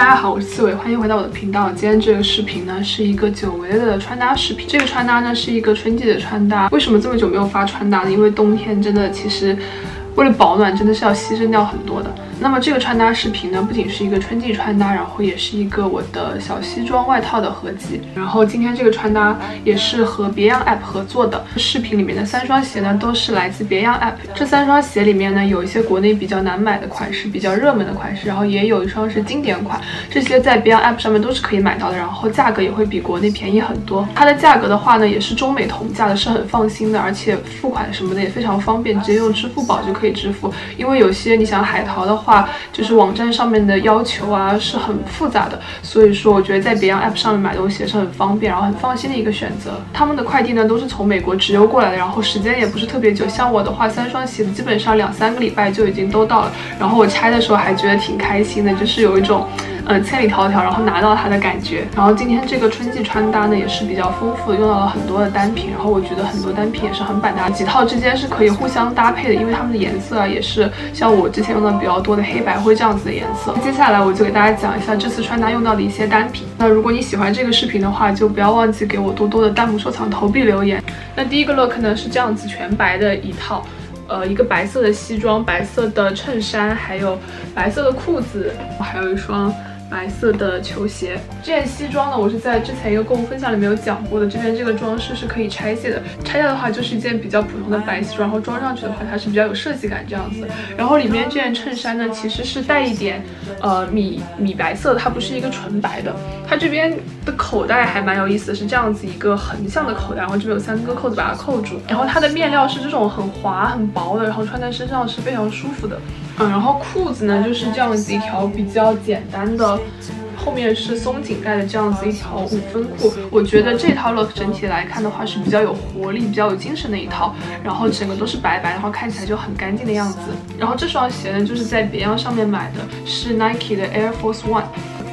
大家好，我是刺猬，欢迎回到我的频道。今天这个视频呢是一个久违的穿搭视频。这个穿搭呢是一个春季的穿搭。为什么这么久没有发穿搭呢？因为冬天真的其实为了保暖真的是要牺牲掉很多的。那么这个穿搭视频呢，不仅是一个春季穿搭，然后也是一个我的小西装外套的合集。然后今天这个穿搭也是和别样 App 合作的。视频里面的三双鞋呢，都是来自别样 App。这三双鞋里面呢，有一些国内比较难买的款式，比较热门的款式，然后也有一双是经典款。这些在别样 App 上面都是可以买到的，然后价格也会比国内便宜很多。它的价格的话呢，也是中美同价的，是很放心的，而且付款什么的也非常方便，直接用支付宝就可以支付。因为有些你想海淘的话，话就是网站上面的要求啊是很复杂的，所以说我觉得在别样 App 上面买东西是很方便，然后很放心的一个选择。他们的快递呢都是从美国直邮过来的，然后时间也不是特别久。像我的话，三双鞋子基本上两三个礼拜就已经都到了，然后我拆的时候还觉得挺开心的，就是有一种。呃，千里迢迢然后拿到它的感觉。然后今天这个春季穿搭呢也是比较丰富的，用到了很多的单品。然后我觉得很多单品也是很百搭，几套之间是可以互相搭配的，因为它们的颜色啊也是像我之前用的比较多的黑白灰这样子的颜色。接下来我就给大家讲一下这次穿搭用到的一些单品。那如果你喜欢这个视频的话，就不要忘记给我多多的弹幕、收藏、投币、留言。那第一个 look 呢是这样子全白的一套。呃，一个白色的西装，白色的衬衫，还有白色的裤子，还有一双白色的球鞋。这件西装呢，我是在之前一个购物分享里面有讲过的。这边这个装饰是可以拆卸的，拆下的话就是一件比较普通的白西装，然后装上去的话，它是比较有设计感这样子。然后里面这件衬衫呢，其实是带一点呃米米白色的，它不是一个纯白的。它这边的口袋还蛮有意思的，是这样子一个横向的口袋，然后这边有三个扣子把它扣住。然后它的面料是这种很滑很薄的，然后穿在身上是非常舒服的。嗯，然后裤子呢就是这样子一条比较简单的。后面是松紧带的这样子一条五分裤，我觉得这套 look 整体来看的话是比较有活力、比较有精神的一套，然后整个都是白白，然后看起来就很干净的样子。然后这双鞋呢，就是在别样上面买的，是 Nike 的 Air Force One。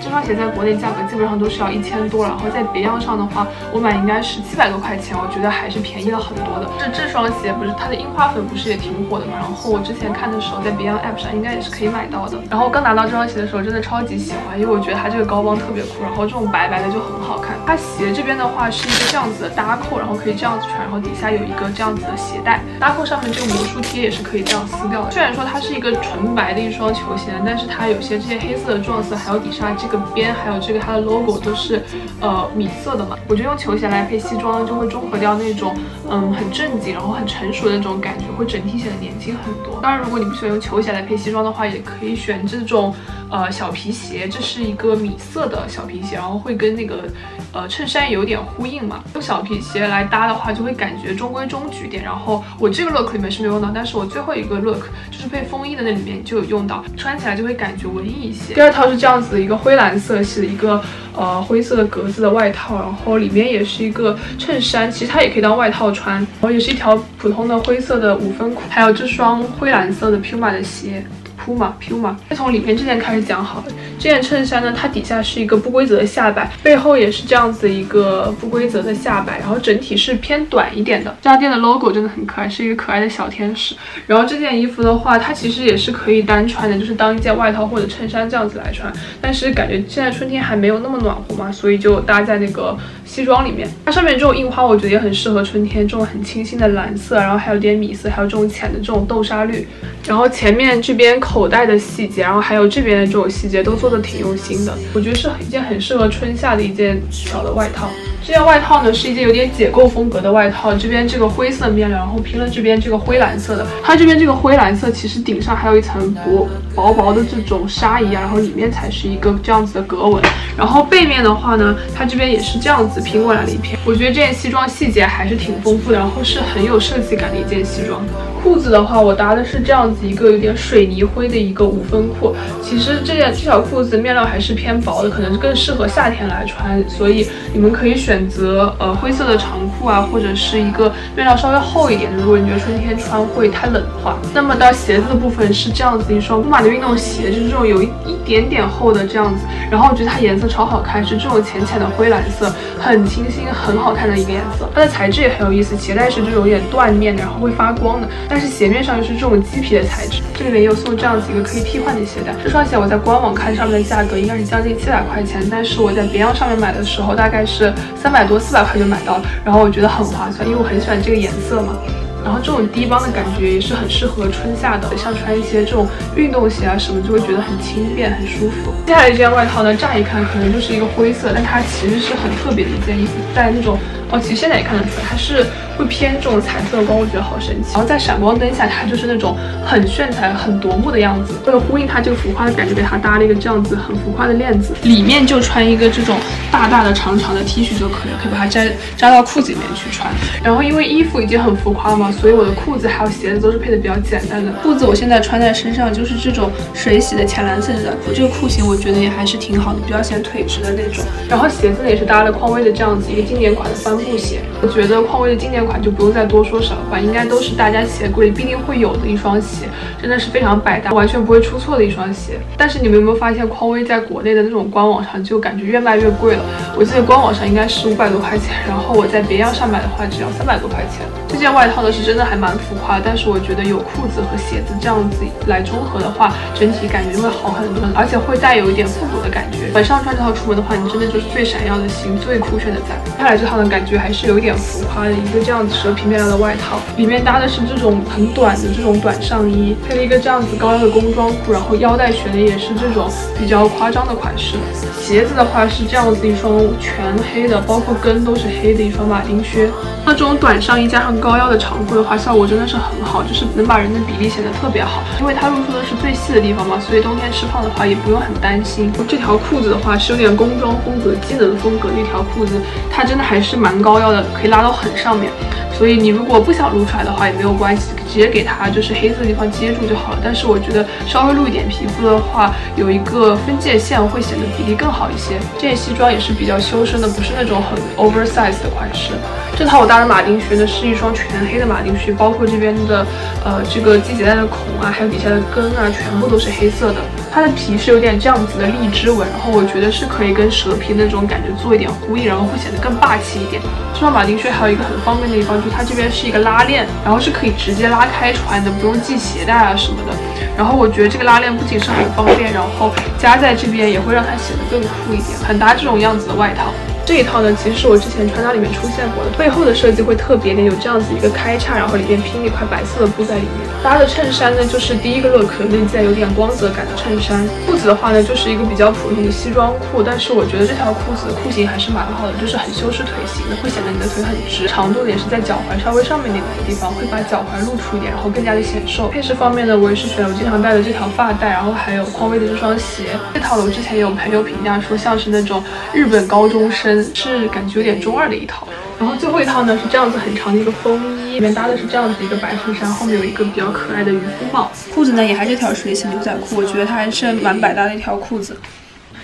这双鞋在国内价格基本上都是要一千多，然后在别样上的话，我买应该是七百多块钱，我觉得还是便宜了很多的。这这双鞋不是它的樱花粉不是也挺火的嘛？然后我之前看的时候在别样 app 上应该也是可以买到的。然后刚拿到这双鞋的时候真的超级喜欢，因为我觉得它这个高帮特别酷，然后这种白白的就很好看。它鞋这边的话是一个这样子的搭扣，然后可以这样子穿，然后底下有一个这样子的鞋带，搭扣上面这个魔术贴也是可以这样撕掉的。虽然说它是一个纯白的一双球鞋，但是它有些这些黑色的撞色，还有底下这这个边，还有这个它的 logo 都是呃米色的嘛。我觉得用球鞋来配西装就会中和掉那种嗯很正经，然后很成熟的那种感觉，会整体显得年轻很多。当然，如果你不喜欢用球鞋来配西装的话，也可以选这种呃小皮鞋，这是一个米色的小皮鞋，然后会跟那个呃衬衫有点呼应嘛。用小皮鞋来搭的话，就会感觉中规中矩点。然后我这个 look 里面是没有用到，但是我最后一个 look 就是配风衣的那里面就有用到，穿起来就会感觉文艺一些。第二套是这样子的一个灰蓝色系的一个呃灰色的格子的外套，然后里面也是一个衬衫，其实它也可以当外套穿，然后也是一条普通的灰色的五分裤，还有这双灰蓝色的 Puma 的鞋。Puma Puma。先从里面这件开始讲好了。这件衬衫呢，它底下是一个不规则的下摆，背后也是这样子一个不规则的下摆，然后整体是偏短一点的。这家店的 logo 真的很可爱，是一个可爱的小天使。然后这件衣服的话，它其实也是可以单穿的，就是当一件外套或者衬衫这样子来穿。但是感觉现在春天还没有那么暖和嘛，所以就搭在那个西装里面。它上面这种印花，我觉得也很适合春天，这种很清新的蓝色，然后还有点米色，还有这种浅的这种豆沙绿。然后前面这边口袋的细节，然后还有这边的这种细节都做的挺用心的，我觉得是一件很适合春夏的一件小的外套。这件外套呢是一件有点解构风格的外套，这边这个灰色面料，然后拼了这边这个灰蓝色的。它这边这个灰蓝色其实顶上还有一层薄薄薄的这种纱一样，然后里面才是一个这样子的格纹。然后背面的话呢，它这边也是这样子拼过来的一片。我觉得这件西装细节还是挺丰富的，然后是很有设计感的一件西装。裤子的话，我搭的是这样子一个有点水泥灰的一个五分裤。其实这件这条裤子面料还是偏薄的，可能更适合夏天来穿，所以你们可以选择呃灰色的长裤啊，或者是一个面料稍微厚一点的。如果你觉得春天穿会太冷的话，那么到鞋子的部分是这样子一双木马运动鞋，就是这种有一一点点厚的这样子。然后我觉得它颜色超好看，是这种浅浅的灰蓝色，很清新，很好看的一个颜色。它的材质也很有意思，鞋带是这种有点缎面的，然后会发光的。但是鞋面上又是这种鸡皮的材质，这里面又送这样子一个可以替换的鞋带。这双鞋我在官网看上面的价格应该是将近七百块钱，但是我在别样上面买的时候大概是三百多四百块就买到了，然后我觉得很划算，因为我很喜欢这个颜色嘛。然后这种低帮的感觉也是很适合春夏的，像穿一些这种运动鞋啊什么，就会觉得很轻便很舒服。接下来这件外套呢，乍一看可能就是一个灰色，但它其实是很特别的一件衣服，在那种。哦，其实现在也看得出来，它是会偏这种彩色光，我觉得好神奇。然后在闪光灯下，它就是那种很炫彩、很夺目的样子。为了呼应它这个浮夸的感觉，给它搭了一个这样子很浮夸的链子，里面就穿一个这种大大的长长的 T 恤就可以了，可以把它摘扎到裤子里面去穿。然后因为衣服已经很浮夸了所以我的裤子还有鞋子都是配的比较简单的。裤子我现在穿在身上就是这种水洗的浅蓝色的裤，这个裤型我觉得也还是挺好的，比较显腿直的那种。然后鞋子呢也是搭了匡威的这样子一个经典款的帆。布鞋，我觉得匡威的经典款就不用再多说什么吧，应该都是大家鞋柜必定会有的一双鞋，真的是非常百搭，完全不会出错的一双鞋。但是你们有没有发现，匡威在国内的那种官网上就感觉越卖越贵了？我记得官网上应该是五百多块钱，然后我在别样上买的话只要三百多块钱。这件外套呢是真的还蛮浮夸，但是我觉得有裤子和鞋子这样子来中和的话，整体感觉会好很多，而且会带有一点复古的感觉。晚上穿这套出门的话，你真的就是最闪耀的星，最酷炫的仔。接下来这套呢，感觉。还是有点浮夸的一个这样子蛇皮面料的外套，里面搭的是这种很短的这种短上衣，配了一个这样子高腰的工装裤，然后腰带选的也是这种比较夸张的款式。鞋子的话是这样子一双全黑的，包括跟都是黑的一双马丁靴。那这种短上衣加上高腰的长裤的话，效果真的是很好，就是能把人的比例显得特别好。因为它露出的是最细的地方嘛，所以冬天吃胖的话也不用很担心。这条裤子的话是有点工装风格、机能风格那条裤子，它真的还是蛮。高腰的可以拉到很上面，所以你如果不想露出来的话也没有关系，直接给它就是黑色的地方接住就好了。但是我觉得稍微露一点皮肤的话，有一个分界线会显得比例更好一些。这件西装也是比较修身的，不是那种很 oversize 的款式。这套我搭的马丁靴呢是一双全黑的马丁靴，包括这边的呃这个系鞋带的孔啊，还有底下的跟啊，全部都是黑色的。它的皮是有点这样子的荔枝纹，然后我觉得是可以跟蛇皮那种感觉做一点呼应，然后会显得更霸气一点。这双马丁靴还有一个很方便的地方，就是它这边是一个拉链，然后是可以直接拉开穿的，不用系鞋带啊什么的。然后我觉得这个拉链不仅是很方便，然后加在这边也会让它显得更酷一点，很搭这种样子的外套。这一套呢，其实是我之前穿搭里面出现过的，背后的设计会特别点，有这样子一个开叉，然后里面拼一块白色的布在里面。搭的衬衫呢，就是第一个 look 那件有点光泽感的衬衫。裤子的话呢，就是一个比较普通的西装裤，但是我觉得这条裤子裤型还是蛮好的，就是很修饰腿型的，会显得你的腿很直。长度也是在脚踝稍微上面一点的地方，会把脚踝露出一点，然后更加的显瘦。配饰方面呢，我也是选了我经常戴的这条发带，然后还有匡威的这双鞋。这套我之前有朋友评价说像是那种日本高中生。是感觉有点中二的一套，然后最后一套呢是这样子很长的一个风衣，里面搭的是这样子一个白衬衫，后面有一个比较可爱的渔夫帽，裤子呢也还是条水洗牛仔裤，我觉得它还是蛮百搭的一条裤子。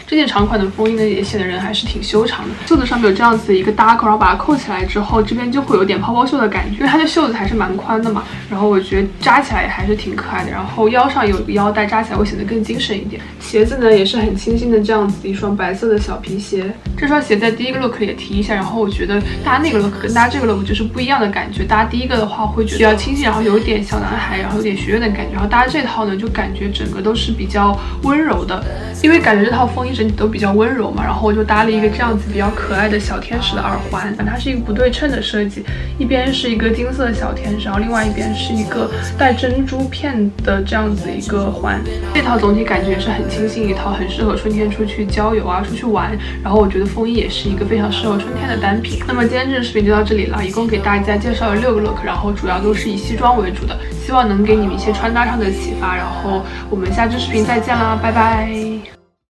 这件长款的风衣呢，也显得人还是挺修长的。袖子上面有这样子一个搭扣，然后把它扣起来之后，这边就会有点泡泡袖的感觉，因为它的袖子还是蛮宽的嘛。然后我觉得扎起来也还是挺可爱的。然后腰上有一个腰带，扎起来会显得更精神一点。鞋子呢也是很清新的这样子一双白色的小皮鞋。这双鞋在第一个 look 也提一下，然后我觉得搭那个 look 跟搭这个 look 就是不一样的感觉。搭第一个的话会觉得比较清新，然后有一点小男孩，然后有点学院的感觉。然后搭这套呢，就感觉整个都是比较温柔的，因为感觉这套风衣整体都比较温柔嘛。然后我就搭了一个这样子比较可爱的小天使的耳环，它是一个不对称的设计，一边是一个金色的小天使，然后另外一边是一个带珍珠片的这样子一个环。这套总体感觉是很清新一套，很适合春天出去郊游啊，出去玩。然后我觉得风衣也是一个非常适合春天的单品。那么今天这个视频就到这里了，一共给大家介绍了六个 look，然后主要都是以西装为主的，希望能给你们一些穿搭上的启发。然后我们下支视频再见啦，拜拜。